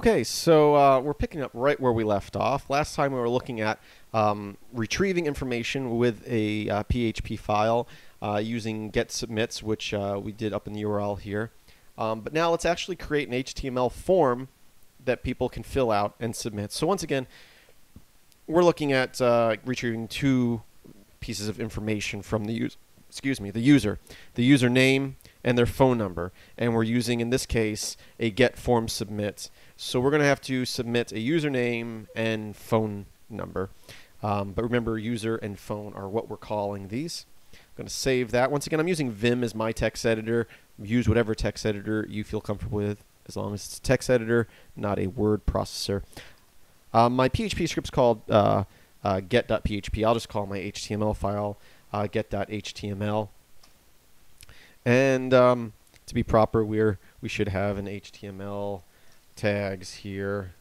Okay, so uh, we're picking up right where we left off. Last time we were looking at um, retrieving information with a uh, PHP file uh, using get submits, which uh, we did up in the URL here. Um, but now let's actually create an HTML form that people can fill out and submit. So once again, we're looking at uh, retrieving two pieces of information from the user. Excuse me, the user, the user name and their phone number, and we're using in this case a get form submit. So we're going to have to submit a username and phone number. Um, but remember, user and phone are what we're calling these. I'm going to save that. Once again, I'm using Vim as my text editor. Use whatever text editor you feel comfortable with, as long as it's a text editor, not a word processor. Um, my PHP script's called uh, uh, get.php. I'll just call my HTML file uh, get.html. And um, to be proper, we're we should have an HTML tags here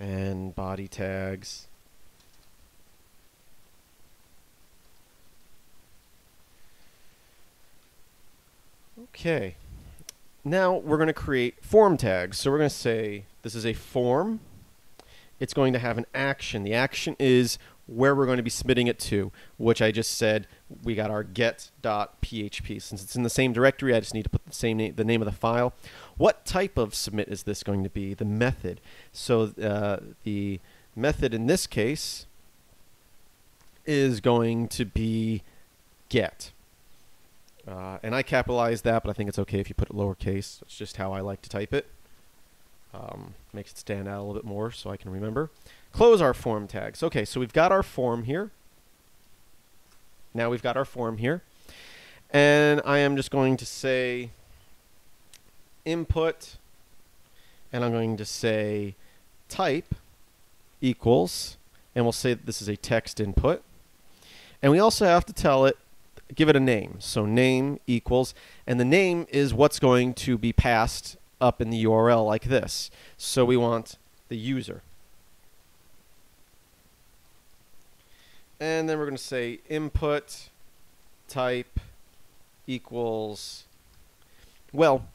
and body tags. Okay. Now we're going to create form tags. So we're going to say this is a form. It's going to have an action. The action is where we're going to be submitting it to, which I just said we got our get.php. Since it's in the same directory, I just need to put the same name, the name of the file. What type of submit is this going to be? The method. So uh, the method in this case is going to be get. Uh, and I capitalized that, but I think it's okay if you put it lowercase. It's just how I like to type it. Um, makes it stand out a little bit more so I can remember. Close our form tags. Okay, so we've got our form here. Now we've got our form here. And I am just going to say input, and I'm going to say type equals, and we'll say that this is a text input. And we also have to tell it, give it a name. So name equals, and the name is what's going to be passed up in the URL like this. So we want the user. And then we're going to say input type equals, well,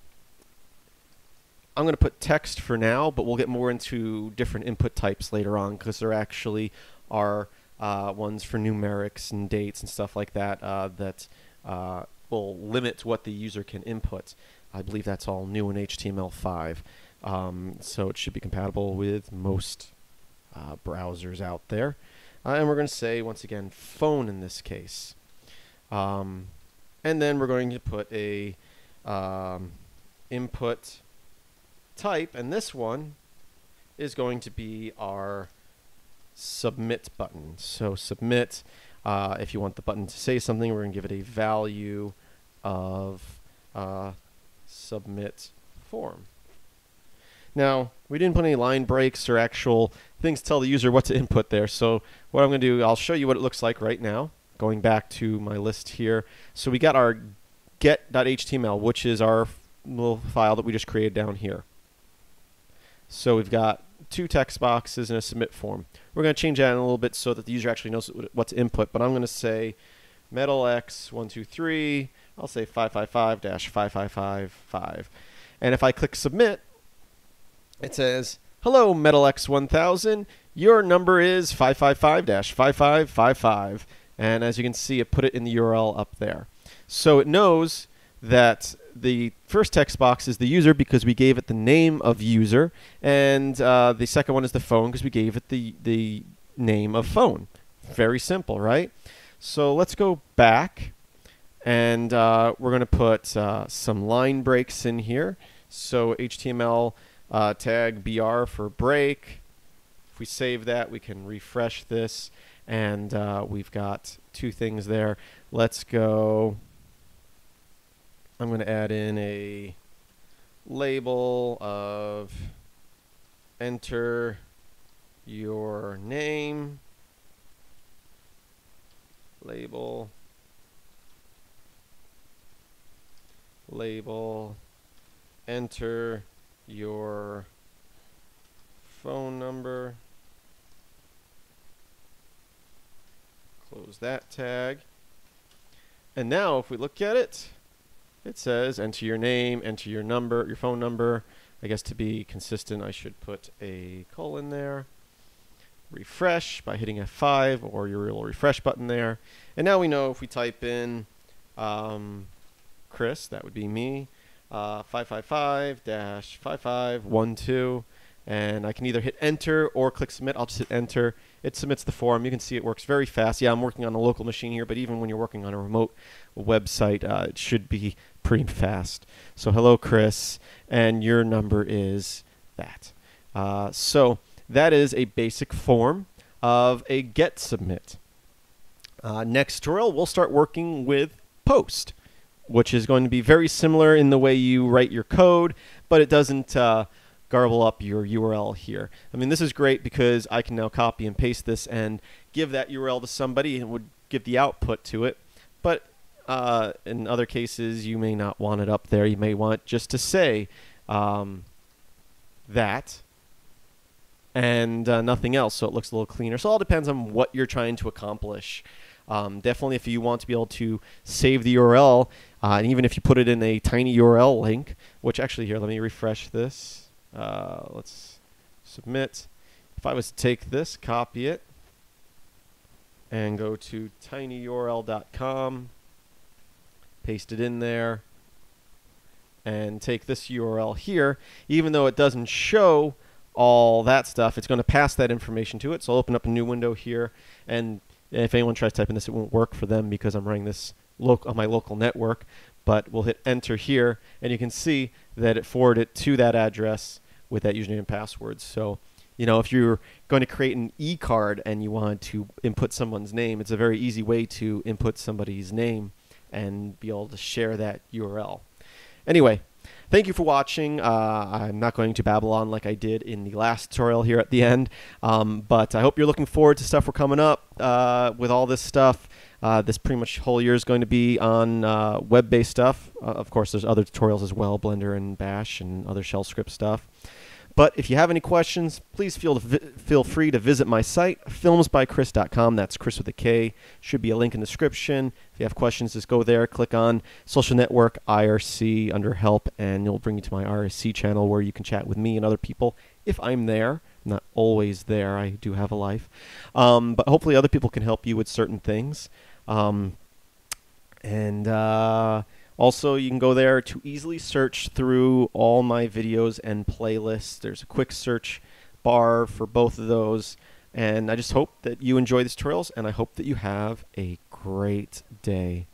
I'm going to put text for now, but we'll get more into different input types later on because there actually are uh, ones for numerics and dates and stuff like that uh, that uh, will limit what the user can input. I believe that's all new in HTML5. Um, so it should be compatible with most uh, browsers out there. Uh, and we're going to say, once again, phone in this case. Um, and then we're going to put a um, input type, and this one is going to be our submit button. So submit, uh, if you want the button to say something, we're going to give it a value of uh, submit form. Now, we didn't put any line breaks or actual things to tell the user what to input there. So what I'm going to do, I'll show you what it looks like right now, going back to my list here. So we got our get.html, which is our little file that we just created down here. So we've got two text boxes and a submit form. We're going to change that in a little bit so that the user actually knows what to input, but I'm going to say metalx123, I'll say 555-5555. And if I click submit, it says, Hello, MetalX1000. Your number is 555-5555. And as you can see, it put it in the URL up there. So it knows that the first text box is the user because we gave it the name of user, and uh, the second one is the phone because we gave it the, the name of phone. Very simple, right? So let's go back, and uh, we're going to put uh, some line breaks in here. So HTML uh, tag BR for break. If we save that, we can refresh this, and uh, we've got two things there. Let's go I'm going to add in a label of enter your name label label enter your phone number close that tag and now if we look at it it says enter your name, enter your number, your phone number, I guess to be consistent, I should put a colon there. Refresh by hitting F5 or your little refresh button there. And now we know if we type in um, Kris, that would be me, 555-5512, uh, and I can either hit enter or click submit. I'll just hit enter. It submits the form. You can see it works very fast. Yeah, I'm working on a local machine here, but even when you're working on a remote website, uh, it should be pretty fast. So hello, Kris, and your number is that. Uh, so that is a basic form of a get submit. Uh, next tutorial, we'll start working with post, which is going to be very similar in the way you write your code, but it doesn't uh, garble up your URL here. I mean, this is great because I can now copy and paste this and give that URL to somebody and would give the output to it. But uh, in other cases, you may not want it up there. You may want just to say um, that and uh, nothing else, so it looks a little cleaner. So it all depends on what you're trying to accomplish. Um, definitely, if you want to be able to save the URL, uh, and even if you put it in a tiny URL link, which actually here, let me refresh this. Uh, let's submit. If I was to take this, copy it, and go to tinyurl.com, paste it in there, and take this URL here, even though it doesn't show all that stuff, it's going to pass that information to it. So I'll open up a new window here, and if anyone tries typing this, it won't work for them because I'm running this on my local network. But we'll hit enter here, and you can see that it forwarded to that address with that username and password. So, you know, if you're going to create an e-card and you want to input someone's name, it's a very easy way to input somebody's name and be able to share that URL. Anyway, thank you for watching. Uh, I'm not going to babble on like I did in the last tutorial here at the end, um, but I hope you're looking forward to stuff we're coming up uh, with all this stuff. Uh, this pretty much whole year is going to be on uh, web-based stuff. Uh, of course, there's other tutorials as well, Blender and Bash and other shell script stuff. But if you have any questions, please feel feel free to visit my site, filmsbykris.com. That's Chris with a K. Should be a link in the description. If you have questions, just go there, click on Social Network IRC under Help, and it'll bring you to my IRC channel where you can chat with me and other people if I'm there. I'm not always there. I do have a life. Um, but hopefully other people can help you with certain things. Um, and uh, also, you can go there to easily search through all my videos and playlists. There's a quick search bar for both of those. And I just hope that you enjoy these tutorials, and I hope that you have a great day.